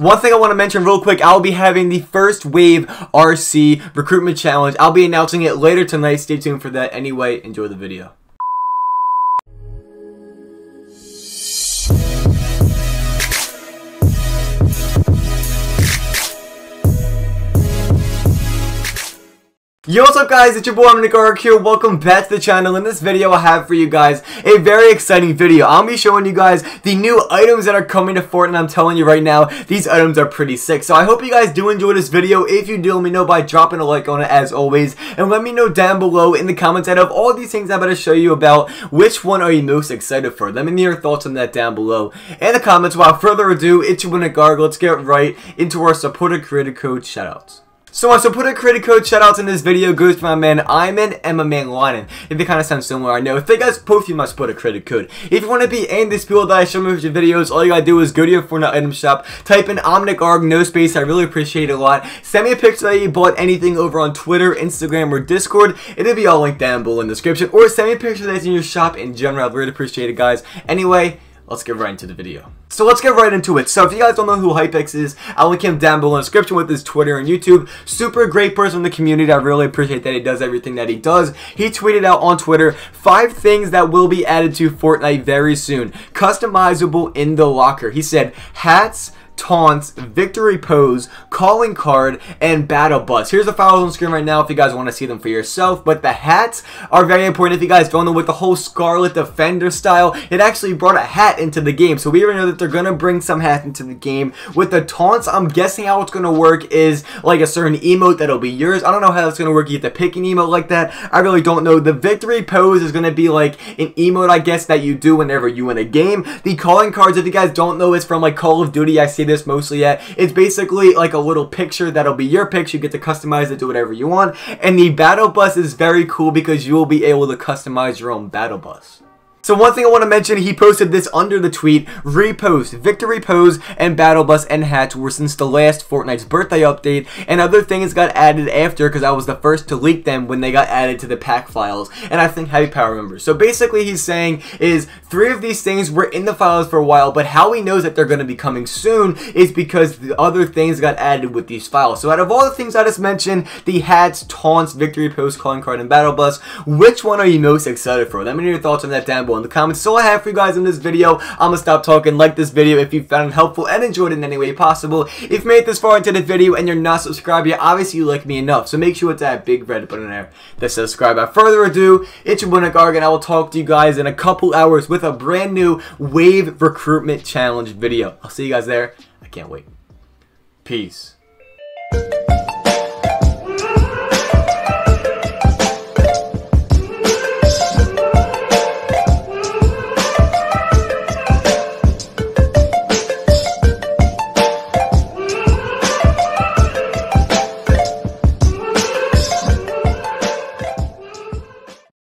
One thing I want to mention real quick, I'll be having the first wave RC recruitment challenge. I'll be announcing it later tonight. Stay tuned for that. Anyway, enjoy the video. Yo, what's up guys? It's your boy, Nick here. Welcome back to the channel. In this video, I have for you guys a very exciting video. I'll be showing you guys the new items that are coming to Fortnite. I'm telling you right now, these items are pretty sick. So I hope you guys do enjoy this video. If you do, let me know by dropping a like on it as always. And let me know down below in the comments out of all these things I'm about to show you about, which one are you most excited for? Let me know your thoughts on that down below in the comments. Without further ado, it's your boy, Nick Let's get right into our supporter creator code shoutouts. So uh, my supporter creator code shoutouts in this video goes to my man Iman and my man Linen. If they kind of sound similar, I know. If they guys both you must put a creator code. If you want to be in this people that I show me with your videos, all you gotta do is go to your Fortnite item shop, type in Omnic no space. I really appreciate it a lot. Send me a picture that you bought anything over on Twitter, Instagram, or Discord. It'll be all linked down below in the description. Or send me a picture that's in your shop in general. I really appreciate it, guys. Anyway, let's get right into the video. So let's get right into it. So if you guys don't know who Hypex is, I'll link him down below in the description with his Twitter and YouTube. Super great person in the community. I really appreciate that he does everything that he does. He tweeted out on Twitter, five things that will be added to Fortnite very soon. Customizable in the locker. He said, hats, taunts, victory pose, calling card, and battle bus. Here's the files on screen right now if you guys want to see them for yourself, but the hats are very important if you guys don't know with the whole Scarlet Defender style, it actually brought a hat into the game, so we already know that they're going to bring some hats into the game. With the taunts, I'm guessing how it's going to work is like a certain emote that'll be yours. I don't know how it's going to work. You have to pick an emote like that. I really don't know. The victory pose is going to be like an emote, I guess, that you do whenever you win a game. The calling cards, if you guys don't know, is from like Call of Duty. I see this mostly at. It's basically like a little picture that'll be your picture. You get to customize it, do whatever you want. And the battle bus is very cool because you will be able to customize your own battle bus. So one thing I want to mention, he posted this under the tweet, repost, victory pose, and battle bus and hats were since the last Fortnite's birthday update, and other things got added after because I was the first to leak them when they got added to the pack files, and I think Heavy Power members. So basically he's saying is, three of these things were in the files for a while, but how he knows that they're going to be coming soon is because the other things got added with these files. So out of all the things I just mentioned, the hats, taunts, victory pose, calling card, and battle bus, which one are you most excited for? Let me know your thoughts on that down in the comments. So I have for you guys in this video. I'm gonna stop talking. Like this video if you found it helpful and enjoyed it in any way possible. If you made this far into the video and you're not subscribed yet, obviously you like me enough. So make sure to that big red button there that subscribe. Without further ado, it's your boy Nick and I will talk to you guys in a couple hours with a brand new Wave Recruitment Challenge video. I'll see you guys there. I can't wait. Peace.